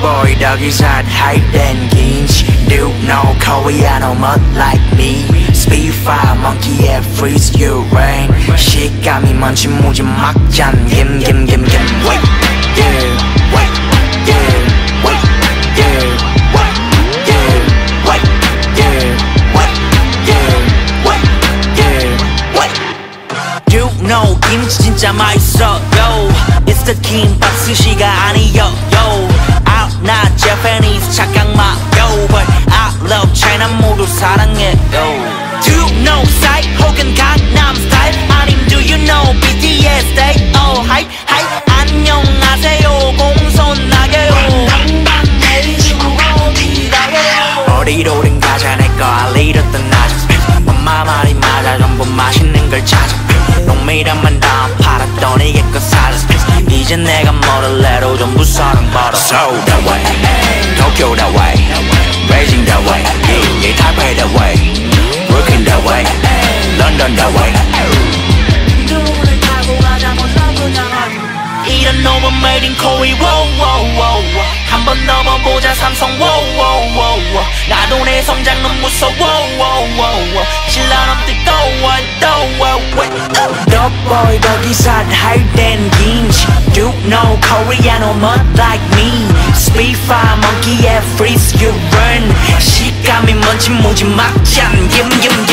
boy doggies hot high than ginch Do no Korean or mud like me Speed fire monkey yeah freeze you rain 식감이 먼지 무지 막잔 김 김 김 김 Wait yeah wait yeah wait yeah wait yeah wait yeah wait yeah wait yeah wait You know 김치 진짜 맛있어 yo It's the 김밥 스시가 아니요 yo 사랑해 yo Do you know side 혹은 강남 스타일 아님 do you know BTS stay oh hi hi 안녕하세요 공손 나게요 어디로든 가자 내거 알리려 떠나자 엄마 말이 맞아 전부 맛있는 걸 찾아 농미란만 다 팔았더니 얘거 사자 이제 내가 뭐를 해도 전부 사랑받아 So that way Tokyo that way Beijing that way yeah, yeah, 이런 놈은 made in Korea wow, wow, wow. 한번 넘어보자 삼성 wow, wow, wow, wow. 나도 내 성장은 무서워 wow, wow, wow. 신라는 뜨거워 뜨거워 The boy 거기서 할땐 긴지 Do know Korean or mud like me Speed fire monkey yeah freeze you burn 식감이 뭔지 무지 막잔 김김김김 Wait